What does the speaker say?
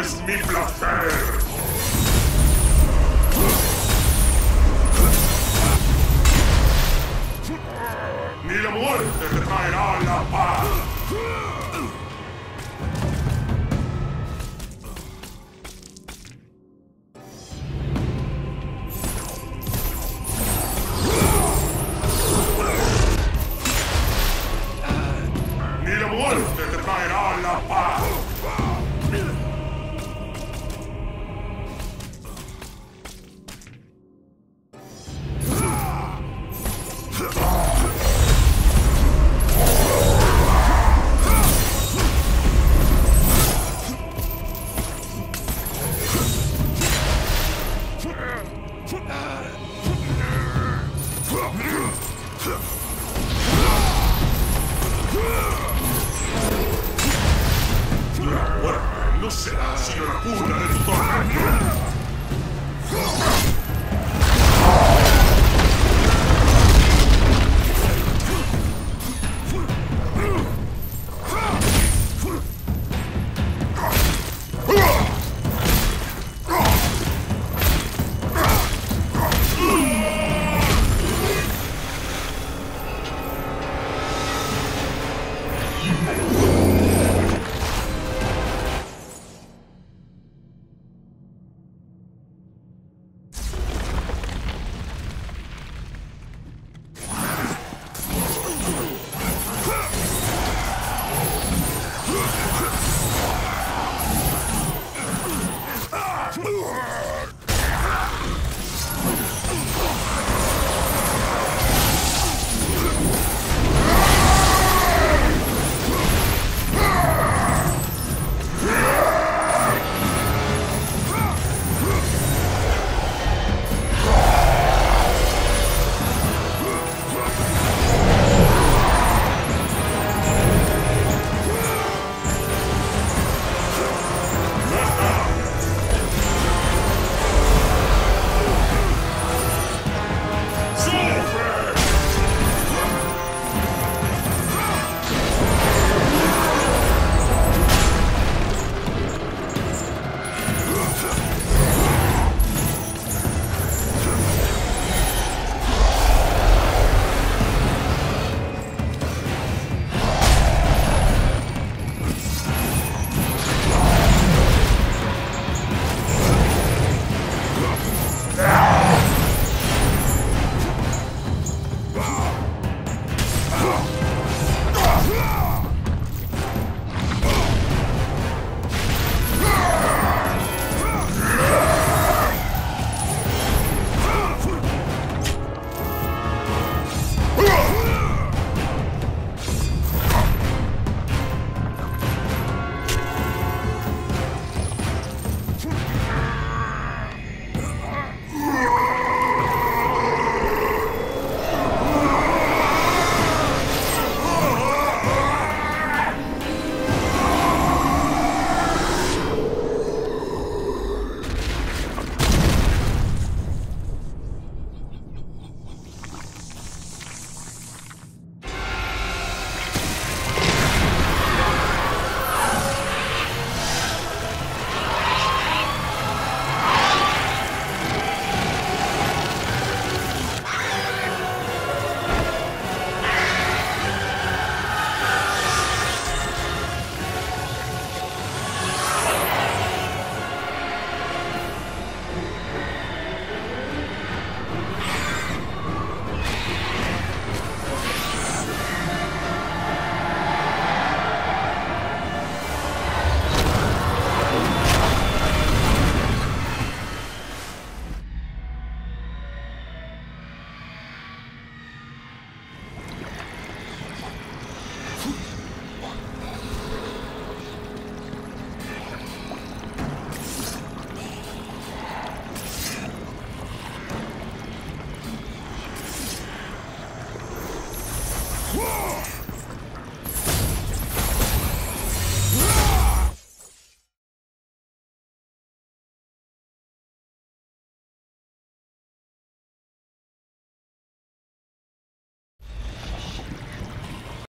es mi placer. Ni la muerte te traerá la paz. Ni la muerte te traerá la paz.